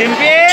Sind wir?